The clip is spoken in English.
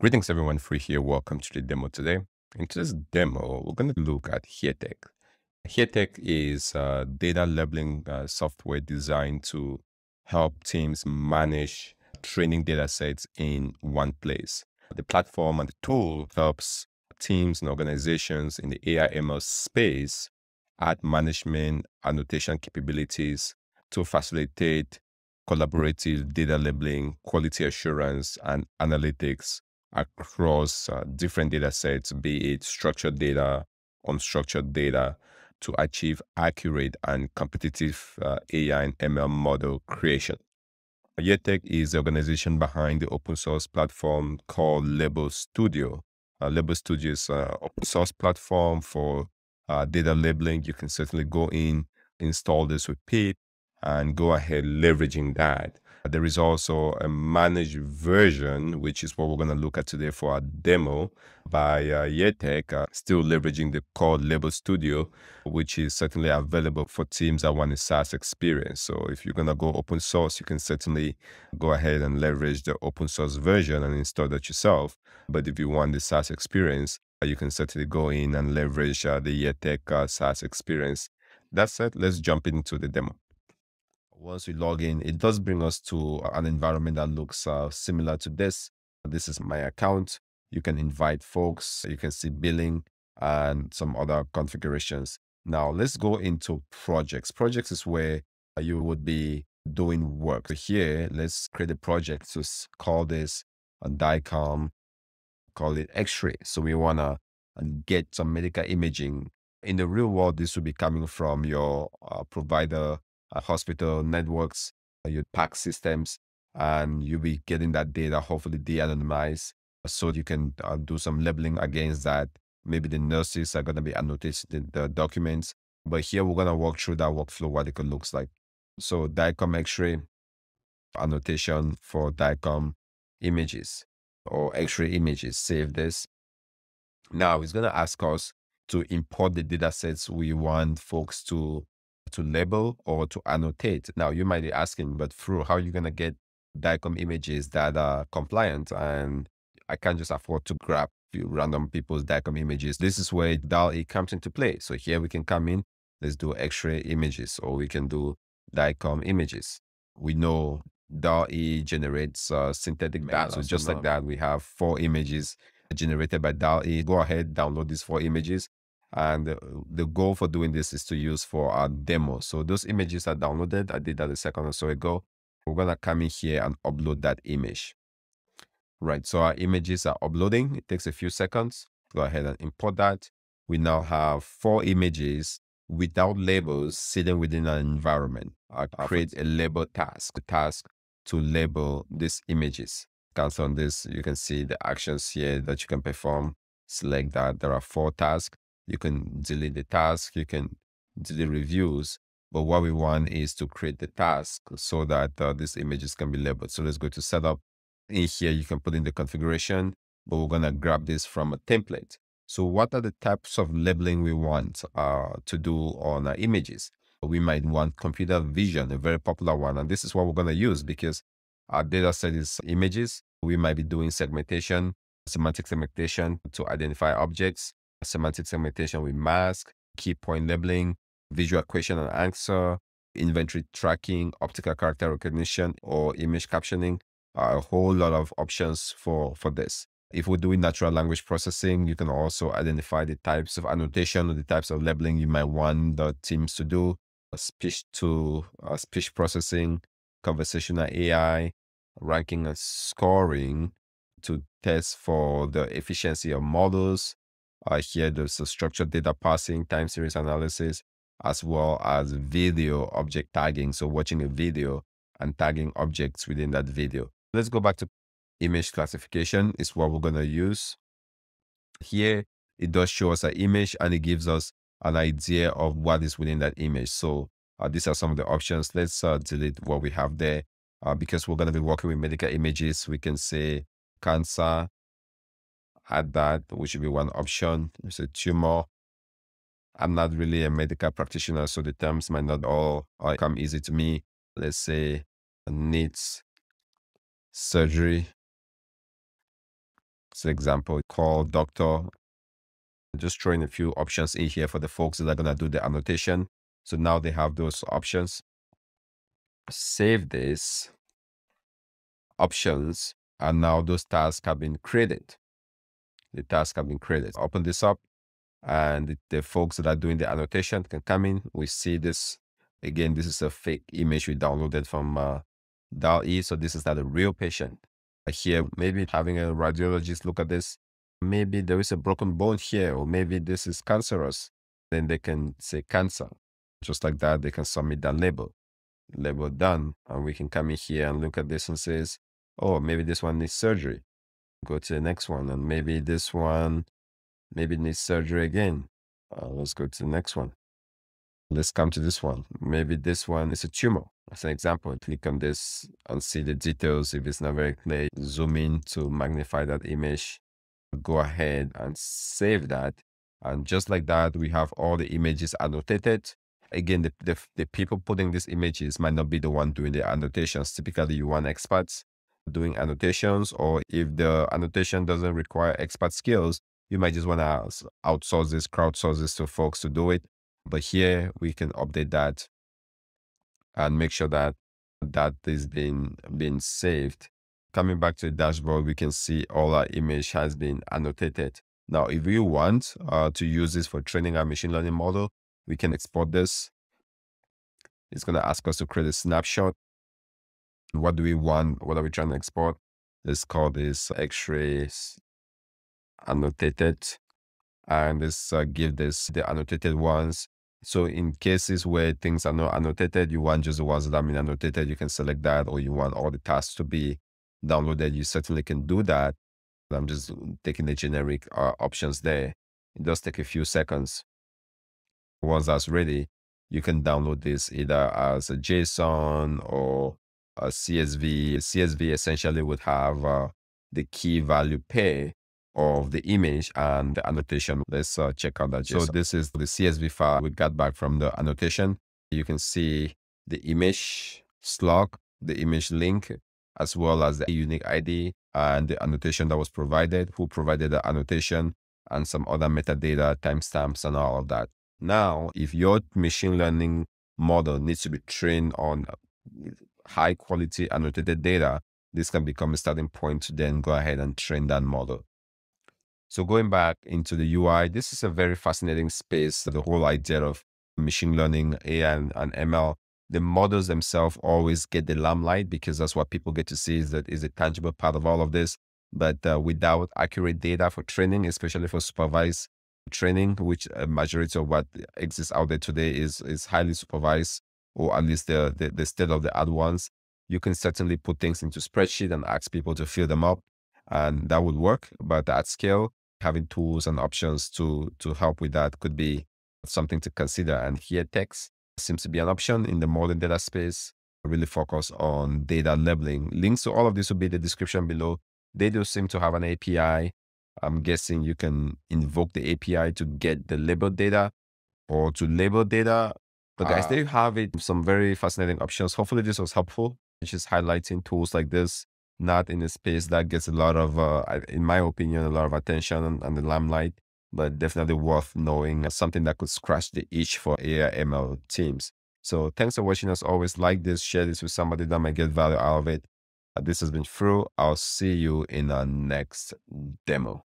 Greetings everyone, Fru here. Welcome to the demo today. In today's demo, we're going to look at Heartex. Heartex is a data labeling uh, software designed to help teams manage training data sets in one place. The platform and the tool helps teams and organizations in the AI ML space add management annotation capabilities to facilitate collaborative data labeling, quality assurance, and analytics across uh, different data sets, be it structured data, unstructured data, to achieve accurate and competitive uh, AI and ML model creation. Heartex is the organization behind the open source platform called Label Studio. Uh, Label Studio is an open source platform for uh, data labeling. You can certainly go in, install this with pip, and go ahead leveraging that. There is also a managed version, which is what we're going to look at today for our demo by uh, Heartex, uh, still leveraging the core Label Studio, which is certainly available for teams that want a SaaS experience. So if you're going to go open source, you can certainly go ahead and leverage the open source version and install that yourself. But if you want the SaaS experience, uh, you can certainly go in and leverage uh, the Heartex uh, SaaS experience. That said, let's jump into the demo once we log in, it does bring us to an environment that looks uh, similar to this. This is my account. You can invite folks. You can see billing and some other configurations. Now let's go into projects. Projects is where you would be doing work. So here, let's create a project to call this a DICOM, call it X-ray. So we want to uh, get some medical imaging. In the real world, this will be coming from your uh, provider hospital networks, uh, your PAC systems, and you'll be getting that data hopefully de-anonymized so you can uh, do some labeling against that. Maybe the nurses are going to be annotating the documents. But here we're going to walk through that workflow, what it looks like. So DICOM X-ray annotation for DICOM images or X-ray images. Save this. Now it's going to ask us to import the data sets we want folks to to label or to annotate. Now you might be asking, but through how are you going to get DICOM images that are compliant? And I can't just afford to grab few random people's DICOM images. This is where DALL-E comes into play. So here we can come in, let's do X-ray images, or we can do DICOM images. We know DALL-E generates uh, synthetic data. So just like that, we have four images generated by DALL-E. Go ahead, download these four images. And the goal for doing this is to use for our demo. So those images are downloaded. I did that a second or so ago. We're going to come in here and upload that image. Right. So our images are uploading. It takes a few seconds. Go ahead and import that. We now have four images without labels sitting within an environment. I create a label task, a task to label these images. Cancel on this. You can see the actions here that you can perform. Select that. There are four tasks. You can delete the task, you can delete reviews. But what we want is to create the task so that uh, these images can be labeled. So let's go to setup. In here, you can put in the configuration, but we're going to grab this from a template. So what are the types of labeling we want uh, to do on our images? We might want computer vision, a very popular one. And this is what we're going to use because our data set is images. We might be doing segmentation, semantic segmentation to identify objects semantic segmentation with mask, key point labeling, visual question and answer, inventory tracking, optical character recognition, or image captioning. a whole lot of options for, for this. If we're doing natural language processing, you can also identify the types of annotation or the types of labeling you might want the teams to do. Speech to speech processing, conversational AI, ranking and scoring to test for the efficiency of models, uh, here, there's a structured data parsing, time series analysis, as well as video object tagging. So watching a video and tagging objects within that video. Let's go back to image classification is what we're going to use. Here, it does show us an image and it gives us an idea of what is within that image. So uh, these are some of the options. Let's uh, delete what we have there. Uh, because we're going to be working with medical images, we can say cancer, add that, which would be one option. It's a tumor. I'm not really a medical practitioner, so the terms might not all come easy to me. Let's say needs surgery. For example, call doctor. Just throwing a few options in here for the folks that are going to do the annotation. So now they have those options. Save this options and now those tasks have been created. The task have been created. Open this up and the, folks that are doing the annotation can come in. We see this again. This is a fake image we downloaded from uh, DALL-E. So this is not a real patient. Here, maybe having a radiologist look at this. Maybe there is a broken bone here, or maybe this is cancerous. Then they can say cancer. Just like that, they can submit that label. Label done. And we can come in here and look at this and says, oh, maybe this one needs surgery. Go to the next one. And maybe this one, maybe needs surgery again. Uh, let's go to the next one. Let's come to this one. Maybe this one is a tumor. As an example, click on this and see the details. If it's not very clear, zoom in to magnify that image. Go ahead and save that. And just like that, we have all the images annotated. Again, the, the, the people putting these images might not be the one doing the annotations. Typically, you want experts doing annotations, or if the annotation doesn't require expert skills, you might just want to outsource this, crowdsource this to folks to do it. But here we can update that and make sure that that is being being saved. Coming back to the dashboard, we can see all our image has been annotated. Now, if we want uh, to use this for training our machine learning model, we can export this. It's going to ask us to create a snapshot. What do we want? What are we trying to export? Let's call this x-rays annotated. And let's uh, give this the annotated ones. So in cases where things are not annotated, you want just the ones that have been annotated, you can select that, or you want all the tasks to be downloaded, you certainly can do that. I'm just taking the generic uh, options there. It does take a few seconds. Once that's ready, you can download this either as a JSON or a CSV. CSV essentially would have uh, the key value pair of the image and the annotation. Let's uh, check out that. JSON. So this is the CSV file we got back from the annotation. You can see the image slug, the image link, as well as the unique ID and the annotation that was provided, who provided the annotation, and some other metadata, timestamps, and all of that. Now, if your machine learning model needs to be trained on high quality annotated data, this can become a starting point to then go ahead and train that model. So going back into the UI, this is a very fascinating space. The whole idea of machine learning, AI and, and ML, the models themselves always get the limelight because that's what people get to see is that is a tangible part of all of this. But uh, without accurate data for training, especially for supervised training, which a majority of what exists out there today is is highly supervised, or at least the, the, the state of the art ones, you can certainly put things into spreadsheet and ask people to fill them up and that would work. But at scale, having tools and options to to help with that could be something to consider. And Heartex seems to be an option in the modern data space. Really focus on data labeling. Links to all of this will be the description below. They do seem to have an API. I'm guessing you can invoke the API to get the labeled data or to label data. But guys, uh, there you have it. Some very fascinating options. Hopefully this was helpful. Just highlighting tools like this not in a space that gets a lot of, uh, in my opinion, a lot of attention and, and the limelight, but definitely worth knowing something that could scratch the itch for AI ML teams. So thanks for watching. As always, like this, share this with somebody that might get value out of it. Uh, this has been Fru. I'll see you in our next demo.